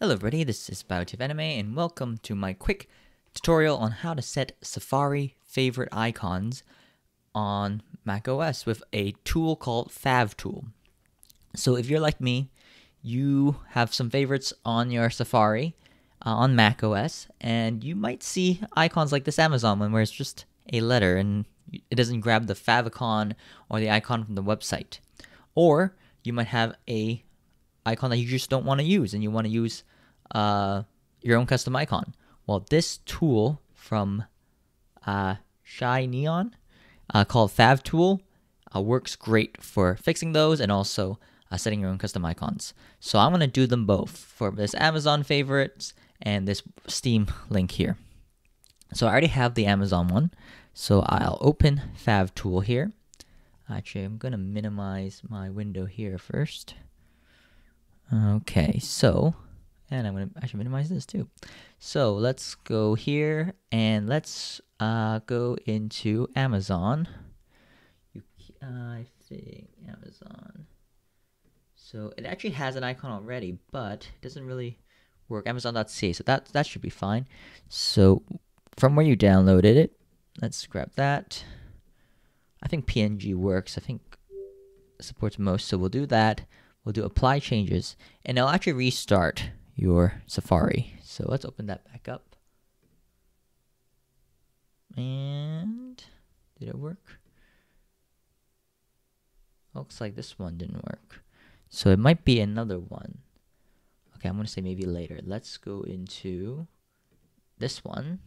Hello everybody, this is BioTiff Anime and welcome to my quick tutorial on how to set Safari favorite icons on macOS with a tool called Favtool. So if you're like me, you have some favorites on your Safari uh, on macOS and you might see icons like this Amazon one where it's just a letter and it doesn't grab the favicon or the icon from the website. Or you might have a icon that you just don't want to use and you want to use uh, your own custom icon. Well, this tool from uh, Shy Neon uh, called Favtool uh, works great for fixing those and also uh, setting your own custom icons. So I'm going to do them both for this Amazon favorites and this Steam link here. So I already have the Amazon one. So I'll open Favtool here. Actually, I'm going to minimize my window here first. Okay, so, and I'm going to actually minimize this too. So let's go here and let's uh, go into Amazon. You, I think Amazon. So it actually has an icon already, but it doesn't really work. Amazon.ca, so that that should be fine. So from where you downloaded it, let's grab that. I think PNG works. I think supports most, so we'll do that. We'll do apply changes, and it'll actually restart your Safari. So let's open that back up. And did it work? Looks like this one didn't work. So it might be another one. Okay, I'm gonna say maybe later. Let's go into this one.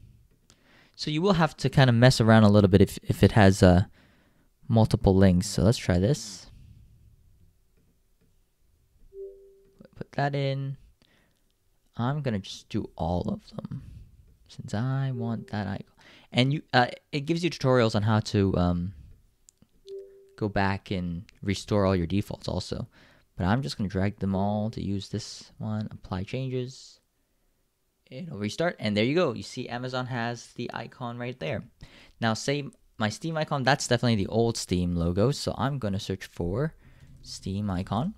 So you will have to kind of mess around a little bit if, if it has uh, multiple links. So let's try this. That in. I'm gonna just do all of them since I want that icon. And you, uh, it gives you tutorials on how to um, go back and restore all your defaults also. But I'm just gonna drag them all to use this one. Apply changes. It'll restart, and there you go. You see, Amazon has the icon right there. Now, say my Steam icon. That's definitely the old Steam logo. So I'm gonna search for Steam icon,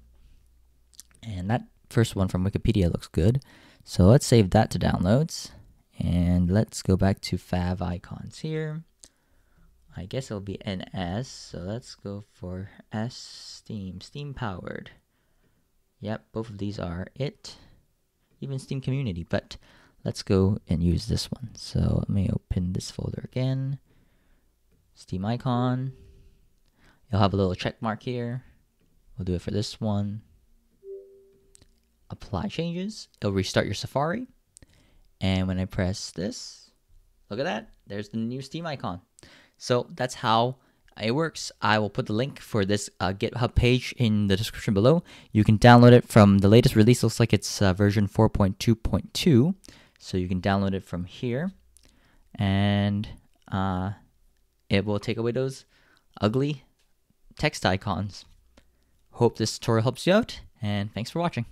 and that first one from Wikipedia looks good. So let's save that to downloads. And let's go back to Fav icons here. I guess it'll be NS. So let's go for S Steam, Steam powered. Yep, both of these are it. Even Steam community, but let's go and use this one. So let me open this folder again. Steam icon. You'll have a little check mark here. We'll do it for this one apply changes, it'll restart your Safari. And when I press this, look at that, there's the new Steam icon. So that's how it works. I will put the link for this uh, GitHub page in the description below. You can download it from the latest release. Looks like it's uh, version 4.2.2. So you can download it from here. And uh, it will take away those ugly text icons. Hope this tutorial helps you out, and thanks for watching.